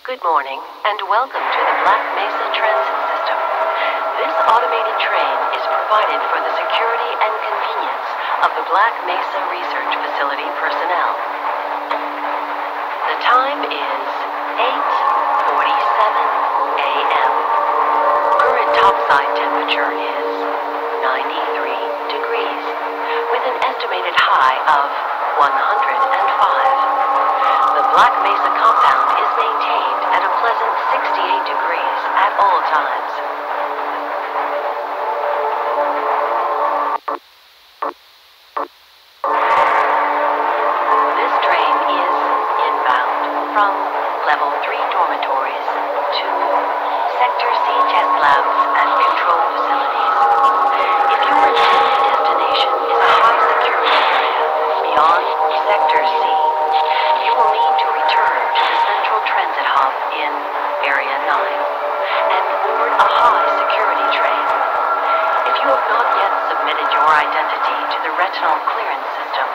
Good morning, and welcome to the Black Mesa Transit System. This automated train is provided for the security and convenience of the Black Mesa Research Facility personnel. The time is 8.47 a.m. Current topside temperature is 93 degrees, with an estimated high of 105. The Black Mesa compound is maintained at a pleasant 68 degrees at all times. This train is inbound from level 3 dormitories to Sector C test labs and control facilities. If your intended destination is a high security area beyond Sector C, retinal clearance system,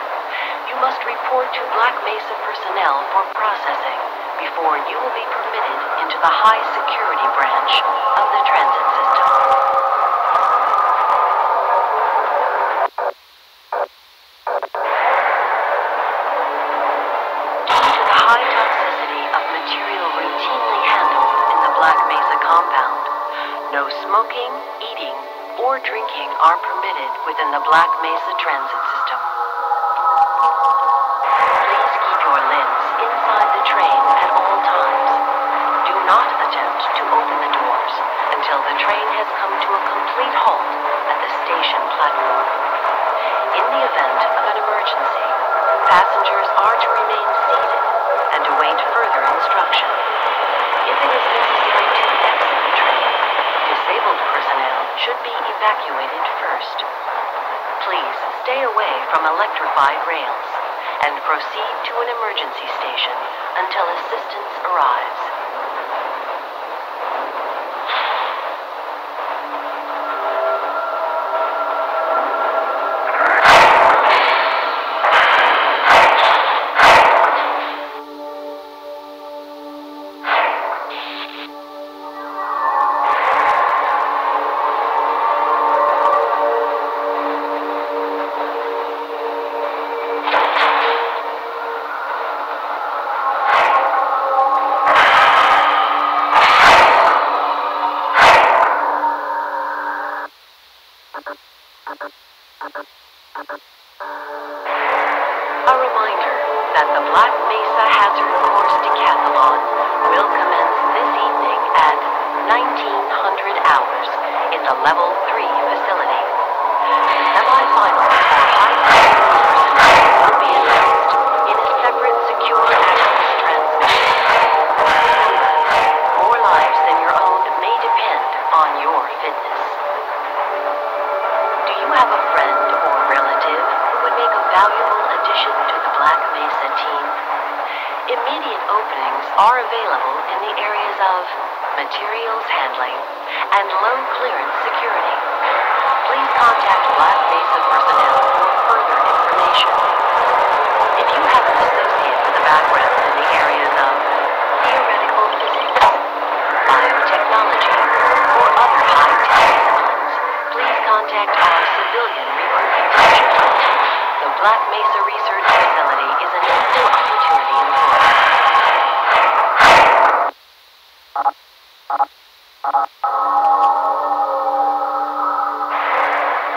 you must report to Black Mesa personnel for processing before you will be permitted into the high security branch of the transit system. Due to the high toxicity of material routinely handled in the Black Mesa compound, no smoking, eating, or drinking are permitted within the Black Mesa transit system. Please keep your limbs inside the train at all times. Do not attempt to open the doors until the train has come to a complete halt at the station platform. In the event of an emergency, passengers are to remain seated and await further instruction. If it is necessary to exit the train, disabled personnel should be evacuated first. Please stay away from electrified rails and proceed to an emergency station until assistance arrives. Black Mesa Hazard Course Decathlon will commence this evening at 1900 hours. In the Level 3 Immediate openings are available in the areas of materials handling and low clearance security. Please contact Black Mesa personnel for further information. If you have an associate with a background in the areas of theoretical physics, biotechnology, or other high-tech disciplines, please contact our civilian recruitment division. The Black Mesa Research Facility is an equal opportunity employer.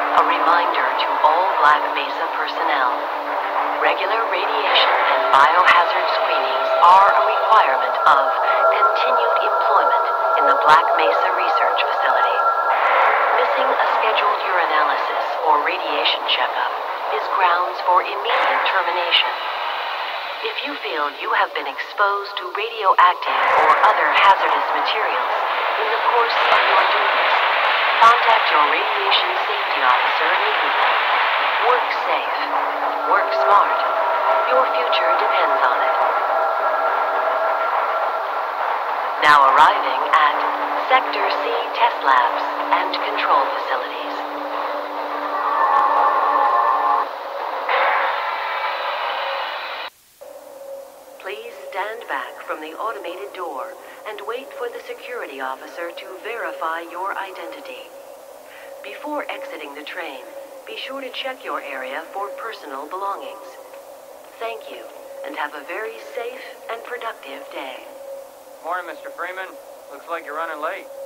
A reminder to all Black Mesa personnel. Regular radiation and biohazard screenings are a requirement of continued employment in the Black Mesa Research Facility. Missing a scheduled urinalysis or radiation checkup is grounds for immediate termination. If you feel you have been exposed to radioactive or other hazardous materials in the course of your duties, contact your radiation safety officer immediately. Work safe. Work smart. Your future depends on it. Now arriving at Sector C test labs and control facilities. Please step stand back from the automated door and wait for the security officer to verify your identity. Before exiting the train, be sure to check your area for personal belongings. Thank you, and have a very safe and productive day. Morning, Mr. Freeman. Looks like you're running late.